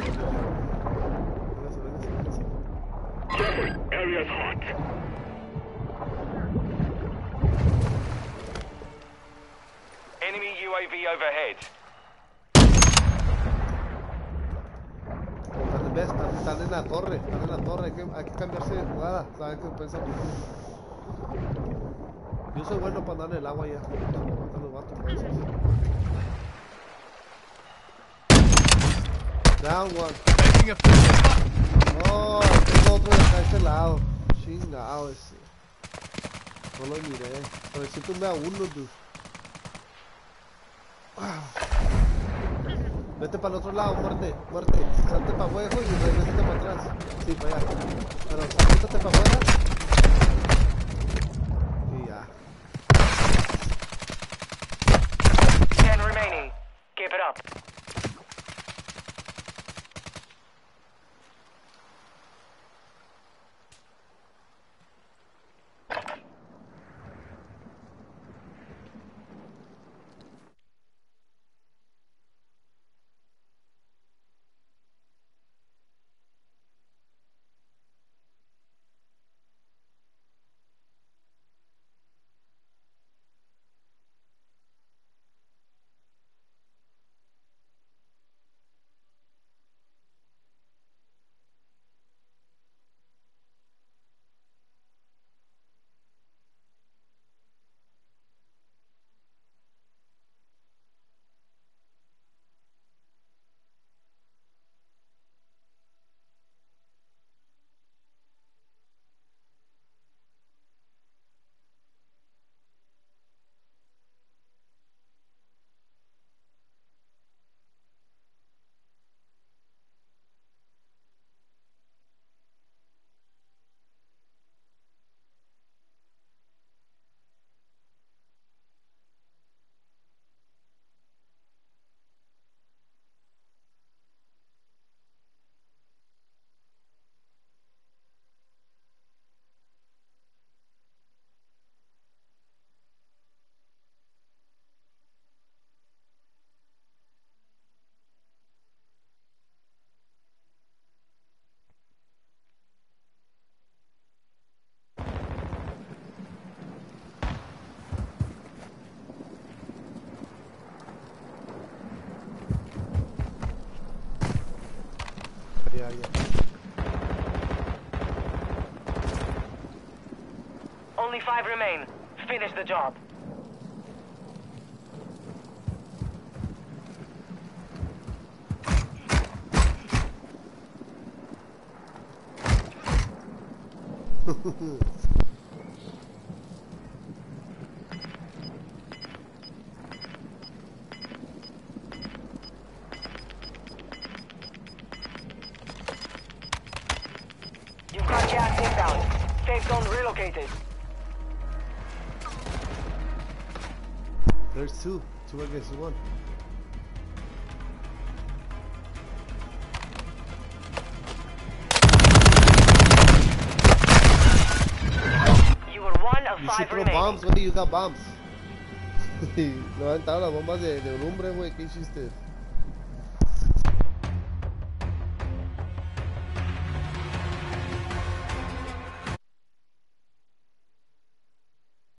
Enemy UAV overhead. Están, en la torre, la torre, hay que, cambiarse Yo soy bueno para darle el agua ya, los pues. Down one. making a No, tengo otro acá este lado. Chingado ese. No lo miré. Pero si me a uno, dude. Vete para el otro lado, muerte, muerte. Salte para abajo y regresate para atrás. Sí, para allá. Pero saltate para afuera. Only five remain. Finish the job. You've got gas inbound. Safe zone relocated. There's two. Two against one. You were one of you five should throw bombs, güey. You got bombs. Levanta las bombas de, de hombre, güey. ¿Qué hiciste?